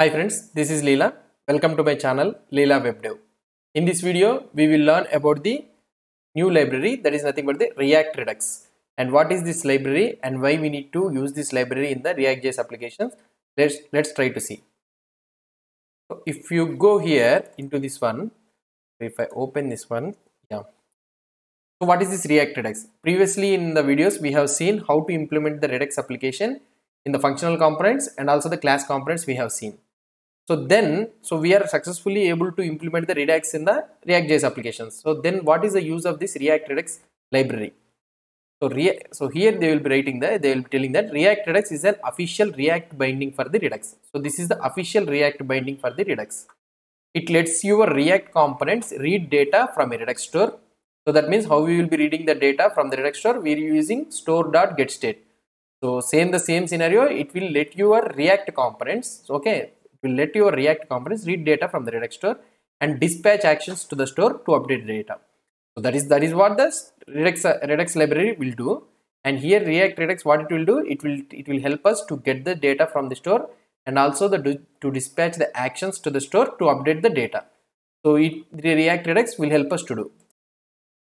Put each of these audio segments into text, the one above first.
Hi friends, this is Leela. Welcome to my channel Leela WebDev. In this video, we will learn about the new library that is nothing but the React Redux. And what is this library and why we need to use this library in the React.js applications. Let's, let's try to see. So if you go here into this one, if I open this one, yeah. So what is this React Redux? Previously in the videos, we have seen how to implement the Redux application in the functional components and also the class components we have seen. So then, so we are successfully able to implement the Redux in the React.js applications. So then what is the use of this React Redux library? So, so here they will be writing the, they will be telling that React Redux is an official React binding for the Redux. So this is the official React binding for the Redux. It lets your React components read data from a Redux store. So that means how we will be reading the data from the Redux store, we are using store.getState. So same the same scenario, it will let your React components, okay, it will let your React components read data from the Redux store and dispatch actions to the store to update data. So that is that is what the Redux Redux library will do. And here React Redux, what it will do, it will it will help us to get the data from the store and also the to dispatch the actions to the store to update the data. So it React Redux will help us to do.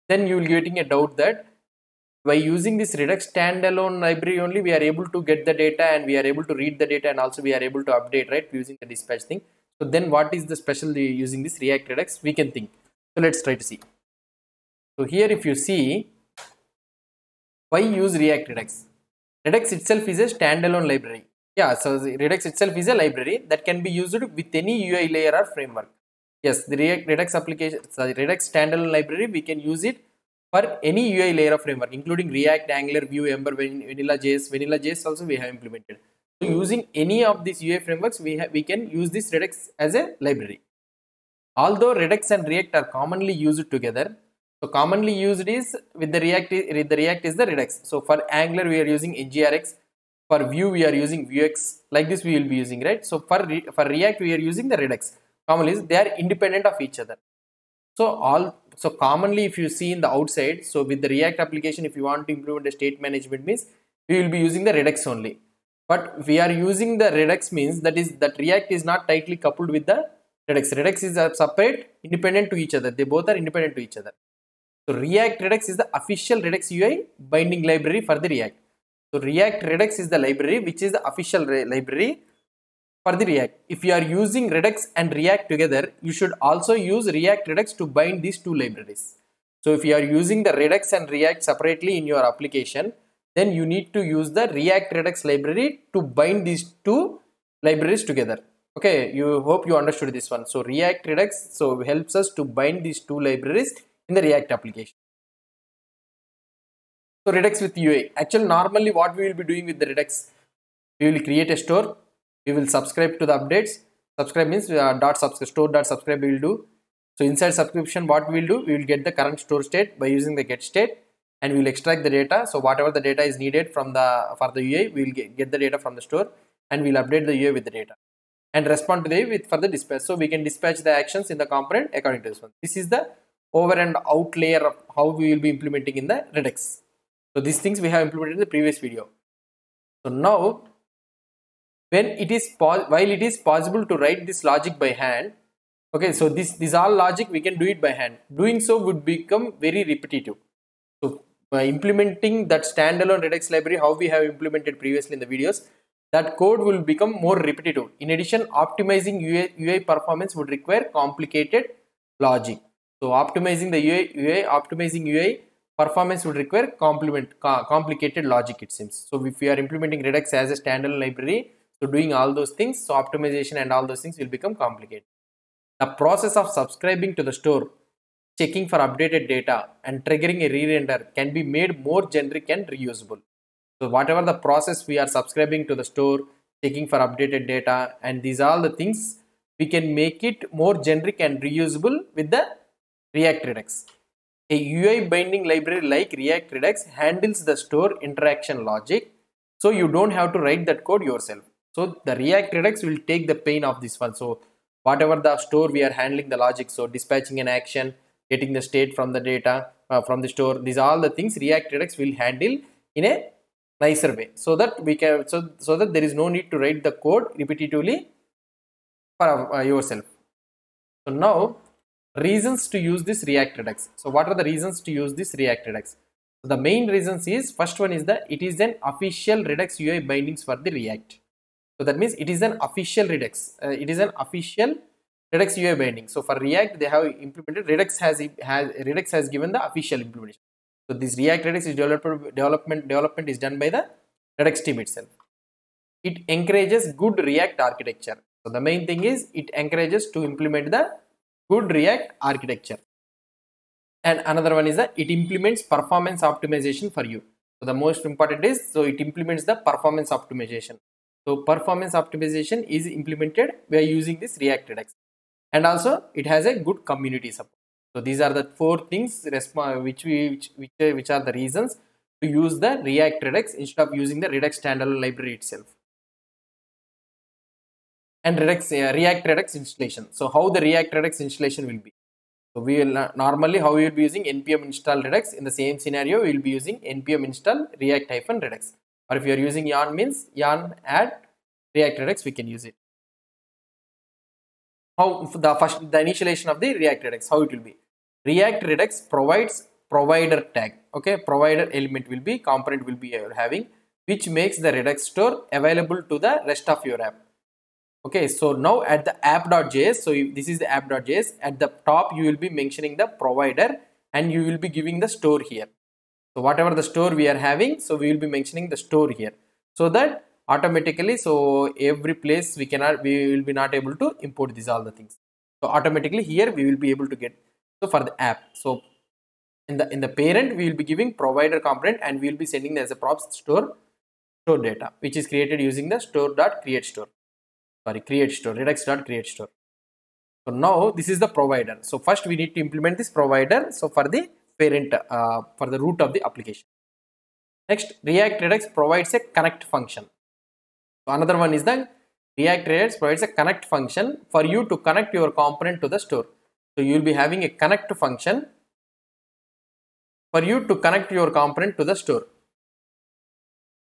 Then you will getting a doubt that by using this Redux standalone library only we are able to get the data and we are able to read the data and also we are able to update right using the dispatch thing. So then what is the special using this React Redux we can think. So let's try to see. So here if you see why use React Redux? Redux itself is a standalone library. Yeah, so Redux itself is a library that can be used with any UI layer or framework. Yes, the React Redux application, sorry, Redux standalone library we can use it for any UI layer of framework, including React, Angular, Vue, Ember, Vanilla JS. Vanilla JS also we have implemented. So using any of these UI frameworks, we have, we can use this Redux as a library. Although Redux and React are commonly used together, so commonly used is with the React. The React is the Redux. So for Angular we are using NGRX. For Vue we are using Vuex. Like this we will be using right. So for for React we are using the Redux. Commonly they are independent of each other. So all so commonly if you see in the outside, so with the React application, if you want to implement the state management means we will be using the Redux only. But we are using the Redux means that is that React is not tightly coupled with the Redux. Redux is a separate, independent to each other. They both are independent to each other. So React Redux is the official Redux UI binding library for the React. So React Redux is the library which is the official library for the React. If you are using Redux and React together, you should also use React Redux to bind these two libraries. So if you are using the Redux and React separately in your application, then you need to use the React Redux library to bind these two libraries together. Okay, you hope you understood this one. So React Redux so helps us to bind these two libraries in the React application. So Redux with UI. Actually, normally what we will be doing with the Redux, we will create a store we will subscribe to the updates. Subscribe means uh, dot subscribe store dot subscribe we will do. So inside subscription what we will do we will get the current store state by using the get state and we will extract the data. So whatever the data is needed from the for the ui we will get, get the data from the store and we will update the ui with the data and respond to the with for the dispatch. So we can dispatch the actions in the component according to this one. This is the over and out layer of how we will be implementing in the redux. So these things we have implemented in the previous video. So now when it is while it is possible to write this logic by hand okay so this this all logic we can do it by hand. Doing so would become very repetitive. So by implementing that standalone redux library how we have implemented previously in the videos that code will become more repetitive. In addition optimizing ui, UI performance would require complicated logic. So optimizing the ui, UI optimizing ui performance would require complement complicated logic it seems. So if we are implementing redux as a standalone library so doing all those things, so optimization and all those things will become complicated. The process of subscribing to the store, checking for updated data and triggering a re-render can be made more generic and reusable. So whatever the process we are subscribing to the store, checking for updated data and these are all the things we can make it more generic and reusable with the React Redux. A UI binding library like React Redux handles the store interaction logic so you don't have to write that code yourself. So the React Redux will take the pain of this one. So whatever the store we are handling the logic, so dispatching an action, getting the state from the data uh, from the store, these are all the things React Redux will handle in a nicer way. So that we can so so that there is no need to write the code repetitively for uh, yourself. So now reasons to use this React Redux. So what are the reasons to use this React Redux? So the main reasons is first one is that it is an official Redux UI bindings for the React. So that means it is an official Redux. Uh, it is an official Redux UI binding. So for React, they have implemented Redux has has Redux has given the official implementation. So this React Redux is development development development is done by the Redux team itself. It encourages good React architecture. So the main thing is it encourages to implement the good React architecture. And another one is that it implements performance optimization for you. So the most important is so it implements the performance optimization. So performance optimization is implemented by using this React Redux. And also it has a good community support. So these are the four things which we which, which, which are the reasons to use the React Redux instead of using the Redux standalone library itself. And Redux uh, React Redux installation. So how the React Redux installation will be. So we will uh, normally how we will be using npm install Redux in the same scenario we will be using npm install React hyphen Redux. Or if you are using yarn means yarn add React Redux we can use it. How the first the initialization of the React Redux how it will be. React Redux provides provider tag. Okay, provider element will be component will be having which makes the Redux store available to the rest of your app. Okay, so now at the app.js, so this is the app.js. At the top, you will be mentioning the provider and you will be giving the store here. So whatever the store we are having, so we will be mentioning the store here. So that automatically, so every place we cannot, we will be not able to import these all the things. So automatically here we will be able to get so for the app. So in the in the parent we will be giving provider component and we will be sending as a props store store data which is created using the store dot create store. Sorry create store redux dot create store. So now this is the provider. So first we need to implement this provider. So for the parent uh, for the root of the application next react redux provides a connect function so another one is the react redux provides a connect function for you to connect your component to the store so you will be having a connect function for you to connect your component to the store.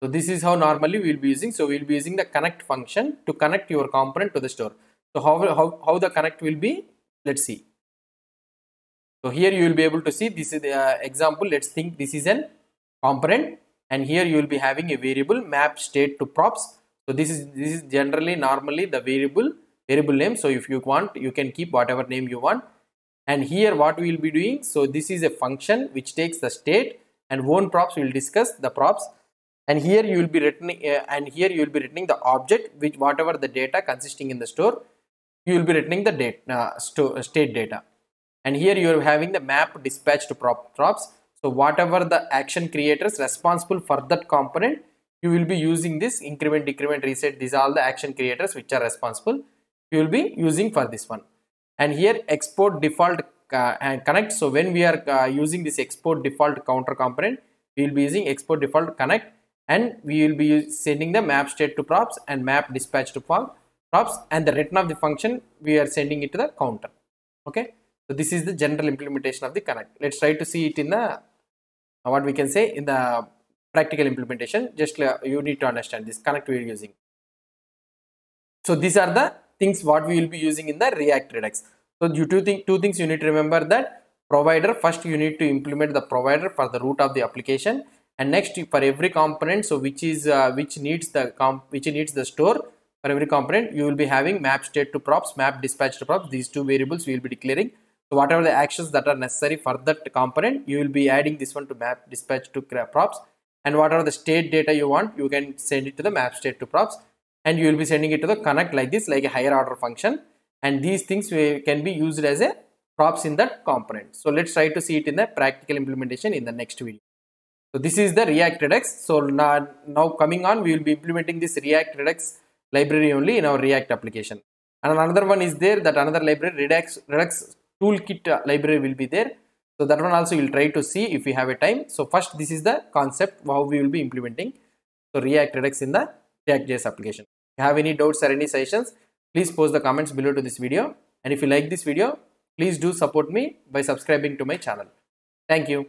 So this is how normally we will be using. So we will be using the connect function to connect your component to the store. So how, how, how the connect will be? Let's see. So here you will be able to see this is the uh, example. Let's think this is an component and here you will be having a variable map state to props. So this is this is generally normally the variable variable name. So if you want you can keep whatever name you want and here what we will be doing so this is a function which takes the state and one props we will discuss the props and here you will be returning uh, and here you will be returning the object which whatever the data consisting in the store you will be returning the date uh, state data and here you are having the map dispatch to prop props so whatever the action creators responsible for that component you will be using this increment decrement reset. These are all the action creators which are responsible you will be using for this one. And here export default uh, and connect. So when we are uh, using this export default counter component we will be using export default connect. And we will be sending the map state to props and map dispatch to props. And the return of the function we are sending it to the counter. Okay so this is the general implementation of the connect. Let's try to see it in the uh, what we can say in the practical implementation. Just uh, you need to understand this connect we are using. So these are the things what we will be using in the React Redux. So you two, think, two things you need to remember that provider first you need to implement the provider for the root of the application. And next for every component so which is uh, which needs the comp which needs the store for every component you will be having map state to props map dispatch to props. These two variables we will be declaring so whatever the actions that are necessary for that component you will be adding this one to map dispatch to props and whatever the state data you want you can send it to the map state to props and you will be sending it to the connect like this like a higher order function and these things can be used as a props in that component. So let's try to see it in the practical implementation in the next video. So this is the React Redux. So now, now coming on we will be implementing this React Redux library only in our React application. And another one is there that another library Redux, Redux toolkit library will be there. So that one also we'll try to see if we have a time. So first this is the concept how we will be implementing. So React Redux in the React.js application. If you have any doubts or any suggestions, please post the comments below to this video. And if you like this video, please do support me by subscribing to my channel. Thank you.